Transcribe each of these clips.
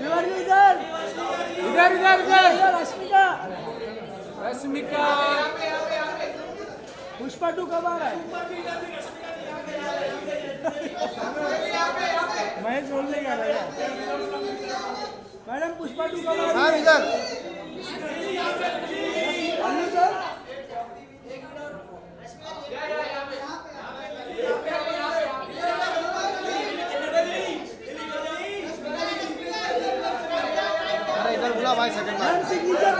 इधर इधर। इधर इधर इधर। रश्मिका। रश्मिका। पुष्पा टू कब आ रहा है? महेश बोलने का मैडम पुष्पा टू कब आ रही है इधर अन्नू सर अरे सेकंड सिग्नेचर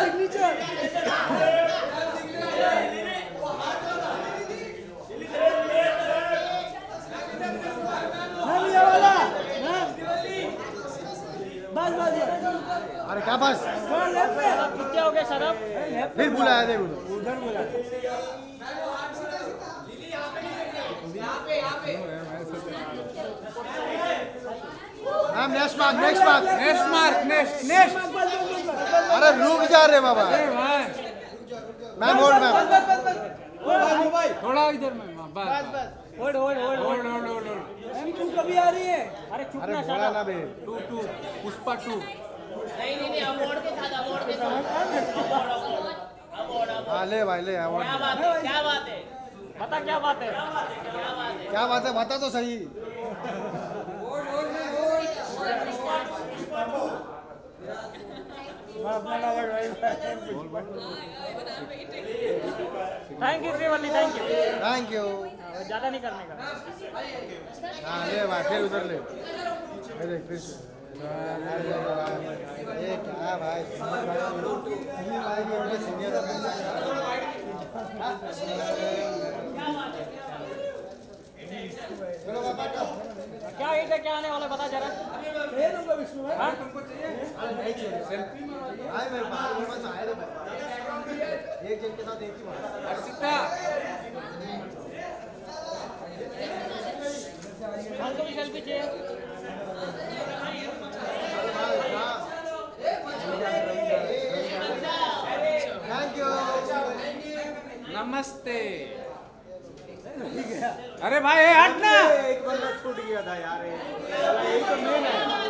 सिग्नेचर अरे क्या बस थोड़ा लेफ़्ट पे. क्या हो गया शराब लेफ़्ट फिर बुलाया देखो तो। उधर बोला ma'am next mark next mark next mark next next बस बस बस बस अरे रुक जा रे बाबा। भाई। Ma'am hold ma'am. थोड़ा इधर में हाँ, बस hold hold hold hold hold hold hold ma'am तू कभी आ रही है? अरे चुप ना शराब ना बे। Two two Pushpa two. नहीं नहीं नहीं अवार्ड के साथ अवार्ड के साथ। अवार्ड अवार्ड हाँ ले भाई ले क्या अवार्ड बात है? क्या बात है? बता क्या बात है? क्या बात है? बता तो सही। Thank you Srivalli thank you thank you ज़्यादा नहीं करने का। हाँ ले भाई फिर उधर ले। ये कृष्ण ये क्या भाई? सीनियर चलो बाबा का क्या आने वाला बता जरा। नंबर विष्णु है? हाँ? मेरे पास आए भाई एक जन के साथ एक ही बात अर्षिता हमको भी सेल्फी चाहिए। थैंक यू नमस्ते। अरे भाई हट ना। एक बंदा छूट गया था यार तो मेन है।